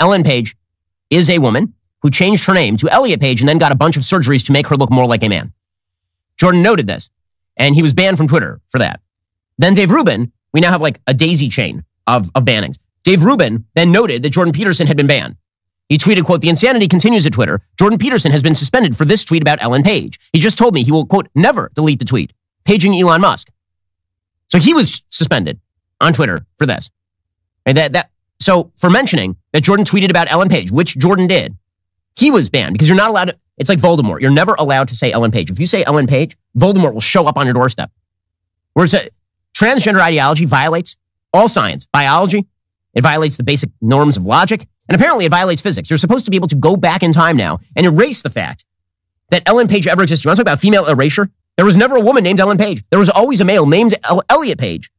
Ellen Page is a woman who changed her name to Elliot Page and then got a bunch of surgeries to make her look more like a man. Jordan noted this, and he was banned from Twitter for that. Then Dave Rubin, we now have like a daisy chain of, of bannings. Dave Rubin then noted that Jordan Peterson had been banned. He tweeted, quote, the insanity continues at Twitter. Jordan Peterson has been suspended for this tweet about Ellen Page. He just told me he will, quote, never delete the tweet, paging Elon Musk. So he was suspended on Twitter for this. And that, that, so for mentioning that Jordan tweeted about Ellen Page, which Jordan did, he was banned because you're not allowed to, it's like Voldemort. You're never allowed to say Ellen Page. If you say Ellen Page, Voldemort will show up on your doorstep. Whereas transgender ideology violates all science, biology, it violates the basic norms of logic, and apparently it violates physics. You're supposed to be able to go back in time now and erase the fact that Ellen Page ever existed. You want to talk about female erasure? There was never a woman named Ellen Page. There was always a male named El- Elliot Page.